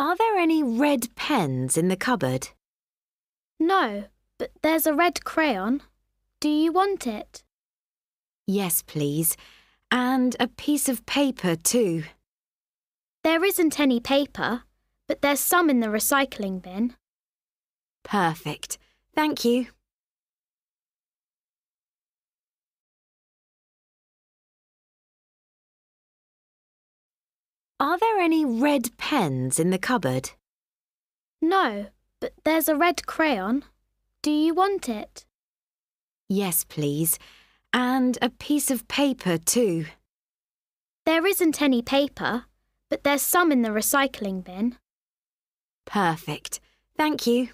Are there any red pens in the cupboard? No, but there's a red crayon. Do you want it? Yes, please. And a piece of paper, too. There isn't any paper, but there's some in the recycling bin. Perfect. Thank you. Are there any red pens in the cupboard? No, but there's a red crayon. Do you want it? Yes, please. And a piece of paper, too. There isn't any paper, but there's some in the recycling bin. Perfect. Thank you.